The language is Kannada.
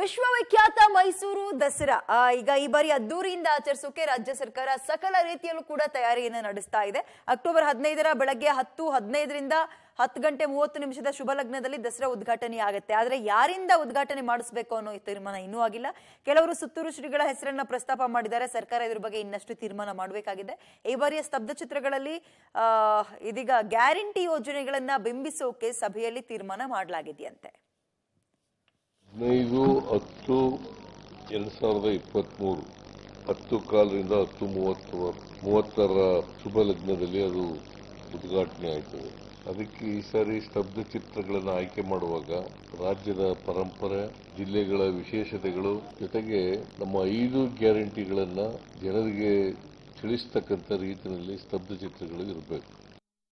ವಿಶ್ವವಿಖ್ಯಾತ ಮೈಸೂರು ದಸರಾ. ಈಗ ಈ ಬಾರಿ ಅದ್ದೂರಿಯಿಂದ ಆಚರಿಸೋಕೆ ರಾಜ್ಯ ಸರ್ಕಾರ ಸಕಲ ರೀತಿಯಲ್ಲೂ ಕೂಡ ತಯಾರಿಯನ್ನು ನಡೆಸ್ತಾ ಇದೆ. ಅಕ್ಟೋಬರ್ ಹದಿನೈದರ ಬೆಳಗ್ಗೆ ಹತ್ತು ಹದಿನೈದರಿಂದ ಹತ್ತು ಗಂಟೆ ಮೂವತ್ತು ನಿಮಿಷದ ಶುಭ ಲಗ್ನದಲ್ಲಿ ದಸರಾ ಉದ್ಘಾಟನೆ ಆಗುತ್ತೆ. ಆದರೆ ಯಾರಿಂದ ಉದ್ಘಾಟನೆ ಮಾಡಿಸಬೇಕು ಅನ್ನೋ ತೀರ್ಮಾನ ಇನ್ನೂ ಆಗಿಲ್ಲ. ಕೆಲವರು ಸುತ್ತೂರು ಶ್ರೀಗಳ ಹೆಸರನ್ನ ಪ್ರಸ್ತಾಪ ಮಾಡಿದ್ದಾರೆ. ಸರ್ಕಾರ ಇದ್ರ ಬಗ್ಗೆ ಇನ್ನಷ್ಟು ತೀರ್ಮಾನ ಮಾಡಬೇಕಾಗಿದೆ. ಈ ಬಾರಿಯ ಸ್ತಬ್ಧ ಚಿತ್ರಗಳಲ್ಲಿ ಇದೀಗ ಗ್ಯಾರಂಟಿ ಯೋಜನೆಗಳನ್ನ ಬಿಂಬಿಸೋಕೆ ಸಭೆಯಲ್ಲಿ ತೀರ್ಮಾನ ಮಾಡಲಾಗಿದೆಯಂತೆ. ಹತ್ತು ಎರಡು ಸಾವಿರದ ಇಪ್ಪತ್ತ್ಮೂರು, ಹತ್ತು ಕಾಲರಿಂದ ಹತ್ತು ಮೂವತ್ತು ಮೂವತ್ತರ ಶುಭ ಲಗ್ನದಲ್ಲಿ ಅದು ಉದ್ಘಾಟನೆ ಆಯ್ತದೆ ಅದಕ್ಕೆ ಈ ಸಾರಿ ಸ್ತಬ್ಧ ಚಿತ್ರಗಳನ್ನು ಆಯ್ಕೆ ಮಾಡುವಾಗ ರಾಜ್ಯದ ಪರಂಪರೆ, ಜಿಲ್ಲೆಗಳ ವಿಶೇಷತೆಗಳು, ಜೊತೆಗೆ ನಮ್ಮ ಐದು ಗ್ಯಾರಂಟಿಗಳನ್ನು ಜನರಿಗೆ ತಿಳಿಸ್ತಕ್ಕಂಥ ರೀತಿಯಲ್ಲಿ ಸ್ತಬ್ಧ ಚಿತ್ರಗಳು ಇರಬೇಕು.